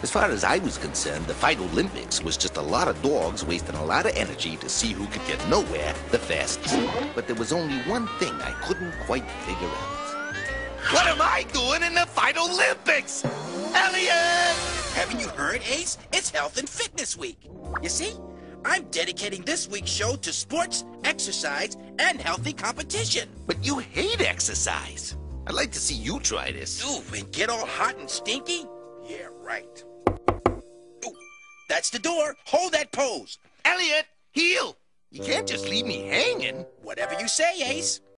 As far as I was concerned, the Fight Olympics was just a lot of dogs wasting a lot of energy to see who could get nowhere the fastest. But there was only one thing I couldn't quite figure out. What am I doing in the Fight Olympics? Elliot! Haven't you heard, Ace? It's Health and Fitness Week. You see, I'm dedicating this week's show to sports, exercise, and healthy competition. But you hate exercise. I'd like to see you try this. Ooh, and get all hot and stinky? Yeah, right. Ooh, that's the door. Hold that pose. Elliot, heel! You can't just leave me hanging. Whatever you say, Ace.